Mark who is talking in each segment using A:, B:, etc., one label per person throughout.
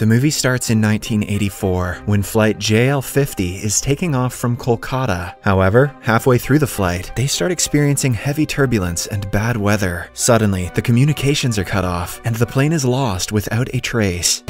A: The movie starts in 1984 when flight JL50 is taking off from Kolkata. However, halfway through the flight, they start experiencing heavy turbulence and bad weather. Suddenly, the communications are cut off and the plane is lost without a trace.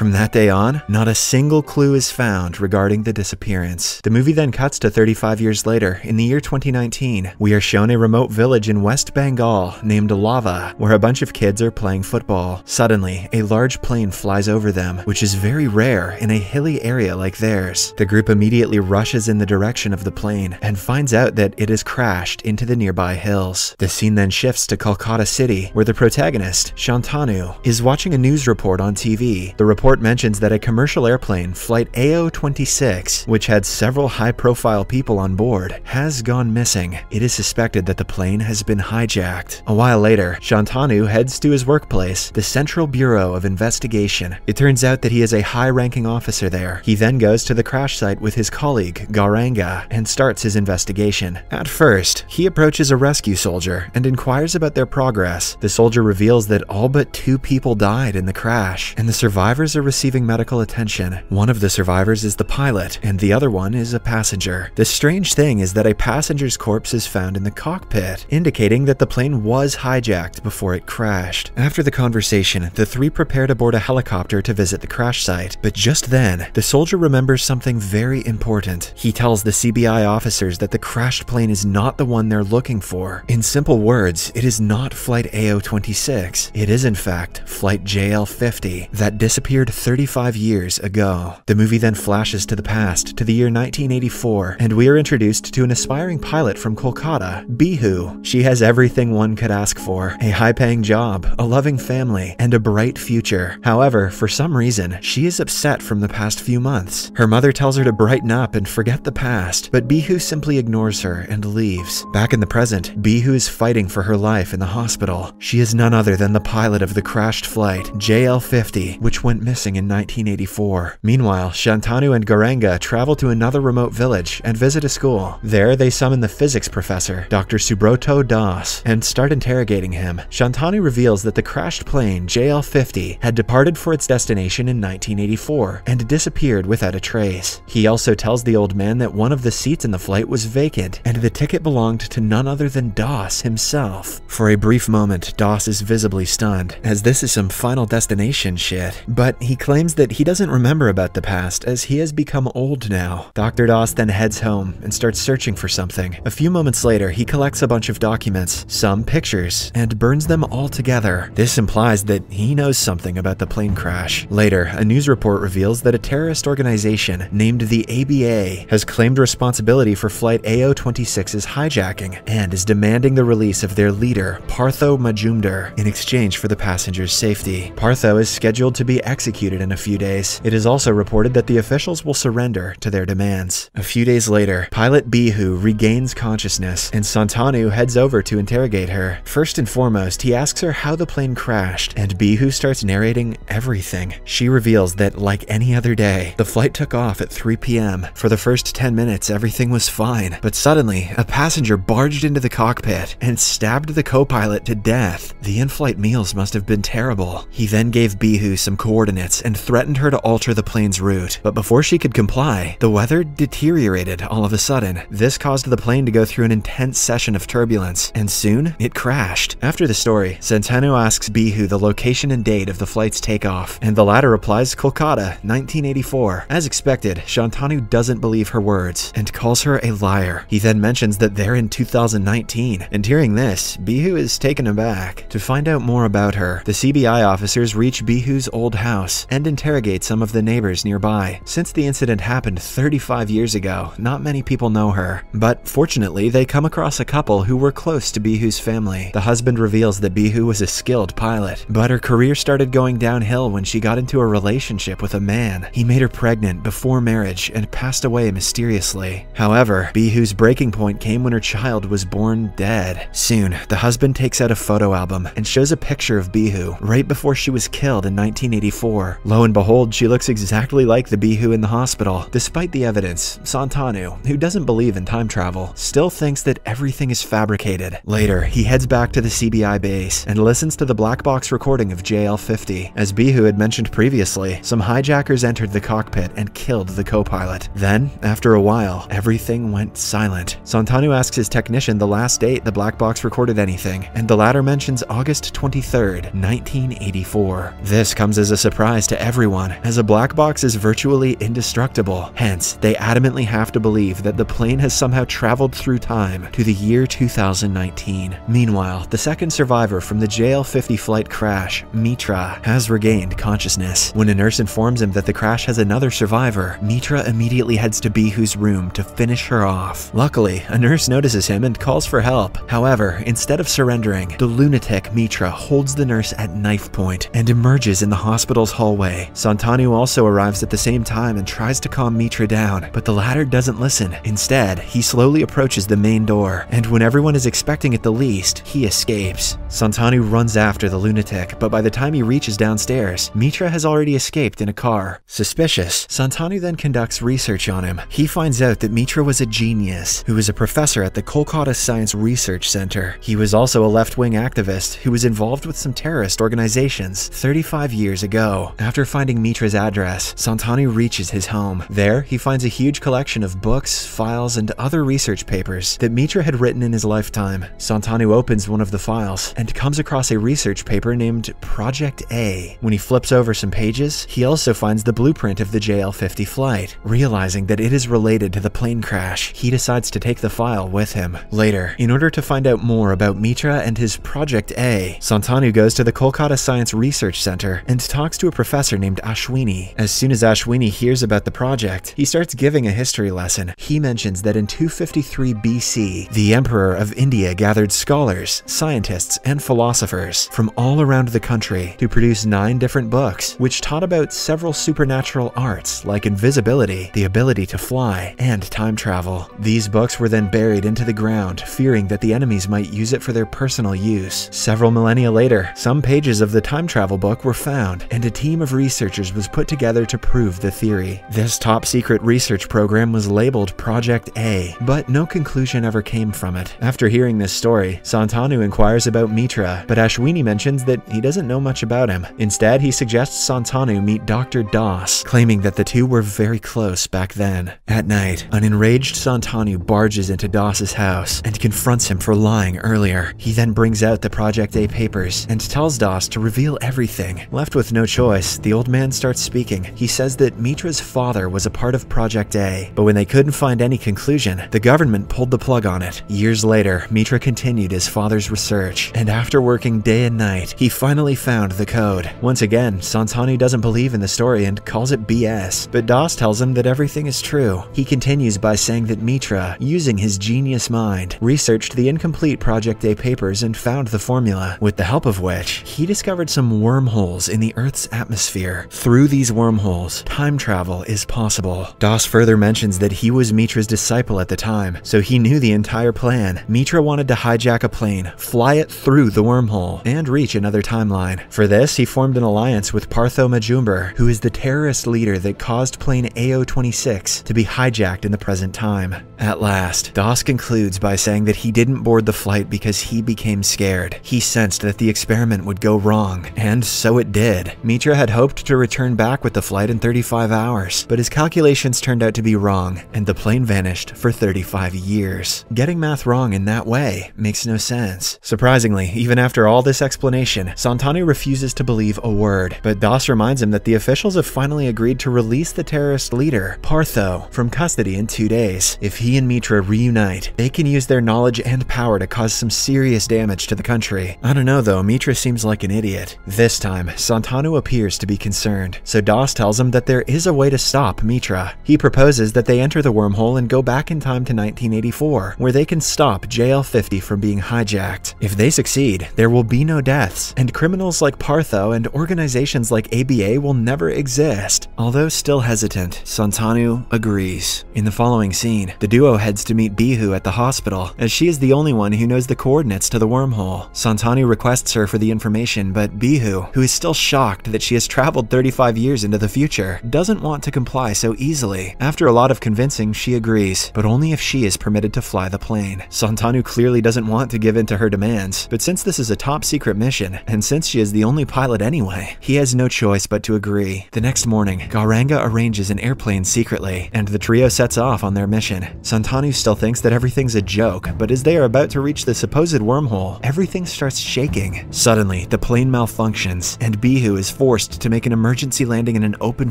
A: From that day on, not a single clue is found regarding the disappearance. The movie then cuts to 35 years later, in the year 2019. We are shown a remote village in West Bengal named Lava, where a bunch of kids are playing football. Suddenly, a large plane flies over them, which is very rare in a hilly area like theirs. The group immediately rushes in the direction of the plane and finds out that it has crashed into the nearby hills. The scene then shifts to Kolkata City, where the protagonist, Shantanu, is watching a news report on TV. The report report mentions that a commercial airplane, Flight AO-26, which had several high-profile people on board, has gone missing. It is suspected that the plane has been hijacked. A while later, Shantanu heads to his workplace, the Central Bureau of Investigation. It turns out that he is a high-ranking officer there. He then goes to the crash site with his colleague, Gauranga, and starts his investigation. At first, he approaches a rescue soldier and inquires about their progress. The soldier reveals that all but two people died in the crash, and the survivors are are receiving medical attention. One of the survivors is the pilot, and the other one is a passenger. The strange thing is that a passenger's corpse is found in the cockpit, indicating that the plane was hijacked before it crashed. After the conversation, the three prepare to board a helicopter to visit the crash site, but just then, the soldier remembers something very important. He tells the CBI officers that the crashed plane is not the one they're looking for. In simple words, it is not Flight AO-26. It is in fact Flight JL-50 that disappeared 35 years ago. The movie then flashes to the past, to the year 1984, and we are introduced to an aspiring pilot from Kolkata, Bihu. She has everything one could ask for a high paying job, a loving family, and a bright future. However, for some reason, she is upset from the past few months. Her mother tells her to brighten up and forget the past, but Bihu simply ignores her and leaves. Back in the present, Bihu is fighting for her life in the hospital. She is none other than the pilot of the crashed flight, JL50, which went missing missing in 1984. Meanwhile, Shantanu and Gauranga travel to another remote village and visit a school. There, they summon the physics professor, Dr. Subroto Das, and start interrogating him. Shantanu reveals that the crashed plane, JL-50, had departed for its destination in 1984 and disappeared without a trace. He also tells the old man that one of the seats in the flight was vacant and the ticket belonged to none other than Das himself. For a brief moment, Das is visibly stunned, as this is some final destination shit, but he claims that he doesn't remember about the past as he has become old now. Dr. Das then heads home and starts searching for something. A few moments later, he collects a bunch of documents, some pictures, and burns them all together. This implies that he knows something about the plane crash. Later, a news report reveals that a terrorist organization named the ABA has claimed responsibility for Flight AO-26's hijacking and is demanding the release of their leader, Partho Majumdar, in exchange for the passengers' safety. Partho is scheduled to be executed executed in a few days. It is also reported that the officials will surrender to their demands. A few days later, pilot Bihu regains consciousness, and Santanu heads over to interrogate her. First and foremost, he asks her how the plane crashed, and Bihu starts narrating everything. She reveals that, like any other day, the flight took off at 3 p.m. For the first 10 minutes, everything was fine, but suddenly, a passenger barged into the cockpit and stabbed the co-pilot to death. The in-flight meals must have been terrible. He then gave Bihu some coordinates and threatened her to alter the plane's route. But before she could comply, the weather deteriorated all of a sudden. This caused the plane to go through an intense session of turbulence, and soon it crashed. After the story, Shantanu asks Bihu the location and date of the flight's takeoff, and the latter replies Kolkata, 1984. As expected, Shantanu doesn't believe her words and calls her a liar. He then mentions that they're in 2019, and hearing this, Bihu is taken aback. To find out more about her, the CBI officers reach Bihu's old house and interrogate some of the neighbors nearby. Since the incident happened 35 years ago, not many people know her, but fortunately they come across a couple who were close to Bihu's family. The husband reveals that Bihu was a skilled pilot, but her career started going downhill when she got into a relationship with a man. He made her pregnant before marriage and passed away mysteriously. However, Bihu's breaking point came when her child was born dead. Soon, the husband takes out a photo album and shows a picture of Bihu right before she was killed in 1984 1984. Lo and behold, she looks exactly like the Bihu in the hospital. Despite the evidence, Santanu, who doesn't believe in time travel, still thinks that everything is fabricated. Later, he heads back to the CBI base and listens to the black box recording of JL-50. As Bihu had mentioned previously, some hijackers entered the cockpit and killed the co-pilot. Then, after a while, everything went silent. Santanu asks his technician the last date the black box recorded anything, and the latter mentions August 23rd, 1984. This comes as a surprise to everyone, as a black box is virtually indestructible. Hence, they adamantly have to believe that the plane has somehow traveled through time to the year 2019. Meanwhile, the second survivor from the JL-50 flight crash, Mitra, has regained consciousness. When a nurse informs him that the crash has another survivor, Mitra immediately heads to Bihu's room to finish her off. Luckily, a nurse notices him and calls for help. However, instead of surrendering, the lunatic Mitra holds the nurse at knife point and emerges in the hospital's hallway. Santanu also arrives at the same time and tries to calm Mitra down, but the latter doesn't listen. Instead, he slowly approaches the main door, and when everyone is expecting it the least, he escapes. Santanu runs after the lunatic, but by the time he reaches downstairs, Mitra has already escaped in a car. Suspicious, Santanu then conducts research on him. He finds out that Mitra was a genius who was a professor at the Kolkata Science Research Center. He was also a left-wing activist who was involved with some terrorist organizations 35 years ago. After finding Mitra's address, Santanu reaches his home. There, he finds a huge collection of books, files, and other research papers that Mitra had written in his lifetime. Santanu opens one of the files and comes across a research paper named Project A. When he flips over some pages, he also finds the blueprint of the JL-50 flight. Realizing that it is related to the plane crash, he decides to take the file with him. Later, in order to find out more about Mitra and his Project A, Santanu goes to the Kolkata Science Research Center and talks to a professor named Ashwini. As soon as Ashwini hears about the project, he starts giving a history lesson. He mentions that in 253 BC, the Emperor of India gathered scholars, scientists, and philosophers from all around the country to produce nine different books, which taught about several supernatural arts like invisibility, the ability to fly, and time travel. These books were then buried into the ground, fearing that the enemies might use it for their personal use. Several millennia later, some pages of the time travel book were found, and a team of researchers was put together to prove the theory. This top secret research program was labeled Project A, but no conclusion ever came from it. After hearing this story, Santanu inquires about Mitra, but Ashwini mentions that he doesn't know much about him. Instead, he suggests Santanu meet Dr. Das, claiming that the two were very close back then. At night, an enraged Santanu barges into Das's house and confronts him for lying earlier. He then brings out the Project A papers and tells Das to reveal everything. Left with no choice, the old man starts speaking. He says that Mitra's father was a part of Project A, but when they couldn't find any conclusion, the government pulled the plug on it. Years later, Mitra continued his father's research, and after working day and night, he finally found the code. Once again, Santanu doesn't believe in the story and calls it BS, but Das tells him that everything is true. He continues by saying that Mitra, using his genius mind, researched the incomplete Project A papers and found the formula, with the help of which he discovered some wormholes in the Earth's atmosphere. Through these wormholes, time travel is possible. Das further mentions that he was Mitra's disciple at the time, so he knew the entire plan. Mitra wanted to hijack a plane, fly it through the wormhole, and reach another timeline. For this, he formed an alliance with Partho Majumdar, who is the terrorist leader that caused plane AO-26 to be hijacked in the present time. At last, Das concludes by saying that he didn't board the flight because he became scared. He sensed that the experiment would go wrong, and so it did. Mitra had hoped to return back with the flight in 35 hours, but his calculations turned out to be wrong, and the plane vanished for 35 years. Getting math wrong in that way makes no sense. Surprisingly, even after all this explanation, Santanu refuses to believe a word, but Das reminds him that the officials have finally agreed to release the terrorist leader, Partho, from custody in two days. If he and Mitra reunite, they can use their knowledge and power to cause some serious damage to the country. I don't know though, Mitra seems like an idiot. This time, Santanu appears to be concerned, so Das tells him that there is a way to stop Mitra. He proposes that they enter the wormhole and go back in time to 1984, where they can stop JL-50 from being hijacked. If they succeed, there will be no deaths, and criminals like Partho and organizations like ABA will never exist. Although still hesitant, Santanu agrees. In the following scene, the duo heads to meet Bihu at the hospital, as she is the only one who knows the coordinates to the wormhole. Santanu requests her for the information, but Bihu, who is still shocked that she has traveled 35 years into the future, doesn't want to comply so easily. After a lot of convincing, she agrees, but only if she is permitted to fly the plane. Santanu clearly doesn't want to give in to her demands, but since this is a top secret mission, and since she is the only pilot anyway, he has no choice but to agree. The next morning, Gauranga arranges an airplane secretly, and the trio sets off on their mission. Santanu still thinks that everything's a joke, but as they are about to reach the supposed wormhole, everything starts shaking. Suddenly, the plane malfunctions, and Bihu is forced to make an emergency landing in an open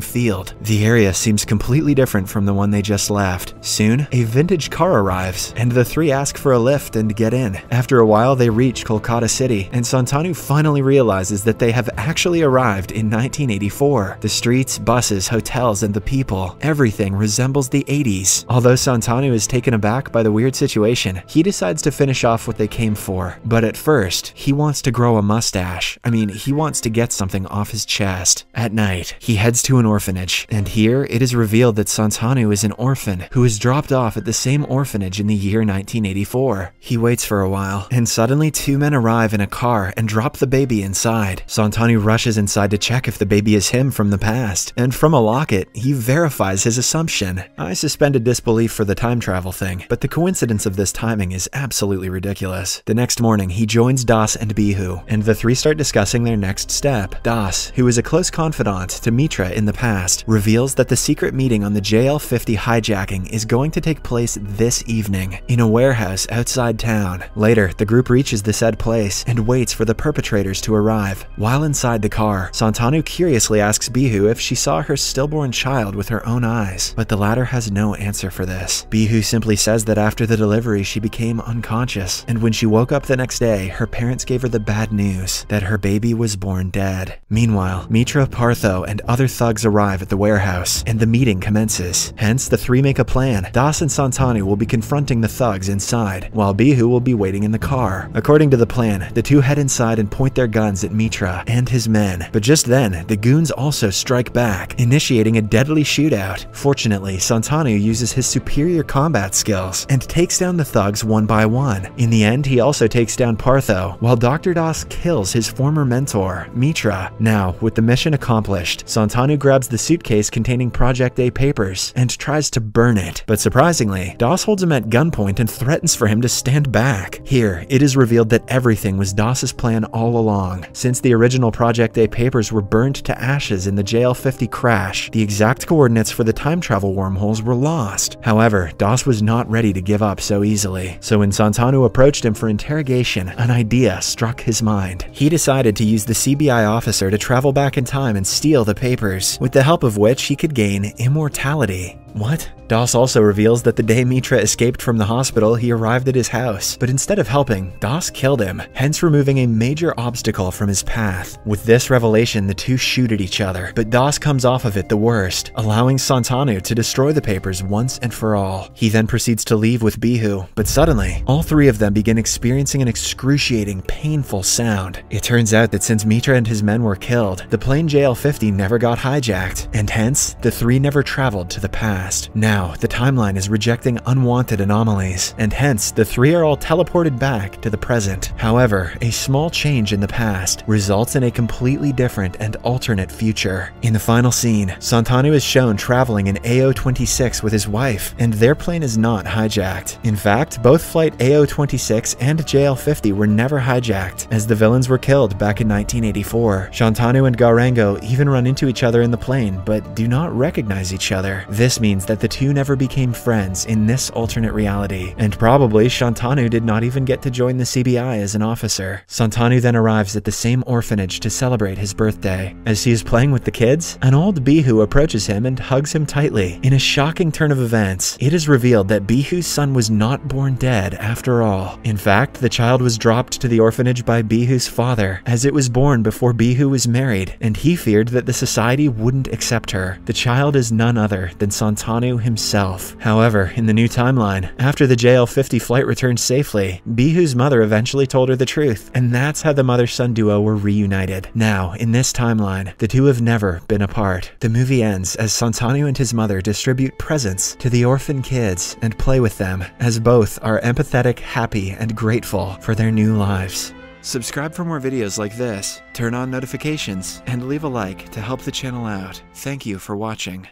A: field. The area seems completely different from the one they just left. Soon, a vintage car arrives, and the three ask for a lift and get in. After a while, they reach Kolkata City, and Santanu finally realizes that they have actually arrived in 1984. The streets, buses, hotels, and the people, everything resembles the 80s. Although Santanu is taken aback by the weird situation, he decides to finish off what they came for. But at first, he wants to grow a mustache. I mean, he wants to get something off his chest. At night, he heads to an orphanage, and here it is revealed that Santanu is an orphan who was dropped off at the same orphanage in the year 1984. He waits for a while, and suddenly two men arrive in a car and drop the baby inside. Santanu rushes inside to check if the baby is him from the past, and from a locket, he verifies his assumption. I suspended disbelief for the time travel thing, but the coincidence of this timing is absolutely ridiculous. The next morning, he joins Das and Bihu, and the three start discussing their next step. Das, who is a close confidant to Mitra in the past, reveals that the secret meeting on the JL-50 hijacking is going to take place this evening, in a warehouse outside town. Later, the group reaches the said place and waits for the perpetrators to arrive. While inside the car, Santanu curiously asks Bihu if she saw her stillborn child with her own eyes, but the latter has no answer for this. Bihu simply says that after the delivery she became unconscious, and when she woke up the next day, her parents gave her the bad news that her baby was born dead. Meanwhile, Mitra, Partho, and other thugs arrive at the warehouse, and the meeting commences. Hence, the three make a plan. Das and Santanu will be confronting the thugs inside, while Bihu will be waiting in the car. According to the plan, the two head inside and point their guns at Mitra and his men. But just then, the goons also strike back, initiating a deadly shootout. Fortunately, Santanu uses his superior combat skills and takes down the thugs one by one. In the end, he also takes down Partho, while Dr. Das kills his former mentor, Mitra. Now, with the mission accomplished, Santanu grabs the suitcase containing Project A papers and tries to burn it. But surprisingly, Das holds him at gunpoint and threatens for him to stand back. Here, it is revealed that everything was Das's plan all along. Since the original Project A papers were burned to ashes in the JL-50 crash, the exact coordinates for the time travel wormholes were lost. However, Das was not ready to give up so easily. So when Santanu approached him for interrogation, an idea struck his mind. He decided to use the CBI officer to travel back in time and steal the papers, with the help of which he could gain immortality. What? Das also reveals that the day Mitra escaped from the hospital, he arrived at his house, but instead of helping, Das killed him, hence removing a major obstacle from his path. With this revelation, the two shoot at each other, but Das comes off of it the worst, allowing Santanu to destroy the papers once and for all. He then proceeds to leave with Bihu, but suddenly, all three of them begin experiencing an excruciating, painful sound. It turns out that since Mitra and his men were killed, the plane JL-50 never got hijacked, and hence, the three never traveled to the past. Now, the timeline is rejecting unwanted anomalies, and hence the three are all teleported back to the present. However, a small change in the past results in a completely different and alternate future. In the final scene, Santanu is shown traveling in AO-26 with his wife, and their plane is not hijacked. In fact, both Flight AO-26 and JL-50 were never hijacked, as the villains were killed back in 1984. Shantanu and Gaurango even run into each other in the plane, but do not recognize each other. This means that the two never became friends in this alternate reality, and probably Shantanu did not even get to join the CBI as an officer. Santanu then arrives at the same orphanage to celebrate his birthday. As he is playing with the kids, an old Bihu approaches him and hugs him tightly. In a shocking turn of events, it is revealed that Bihu's son was not born dead after all. In fact, the child was dropped to the orphanage by Bihu's father, as it was born before Bihu was married, and he feared that the society wouldn't accept her. The child is none other than Santanu himself. However, in the new timeline, after the JL-50 flight returned safely, Bihu's mother eventually told her the truth, and that's how the mother-son duo were reunited. Now, in this timeline, the two have never been apart. The movie ends as Santanu and his mother distribute presents to the orphan kids and play with them, as both are empathetic, happy, and grateful for their new lives. Subscribe for more videos like this, turn on notifications, and leave a like to help the channel out. Thank you for watching.